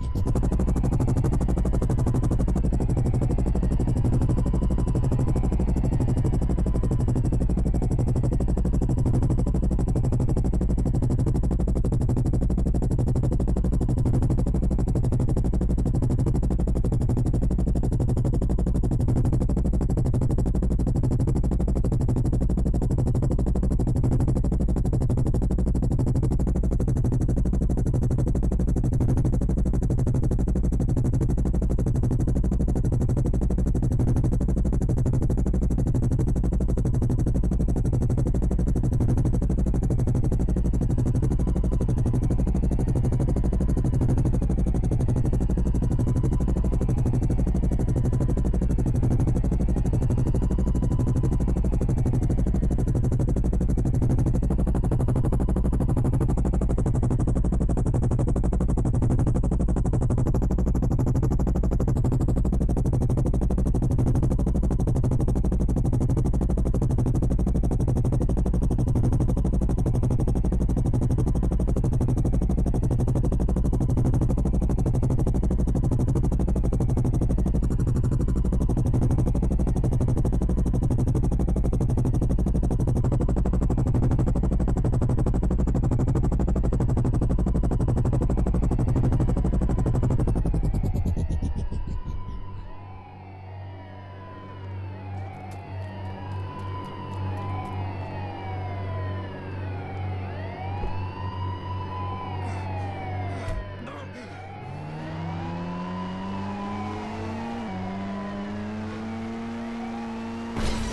you you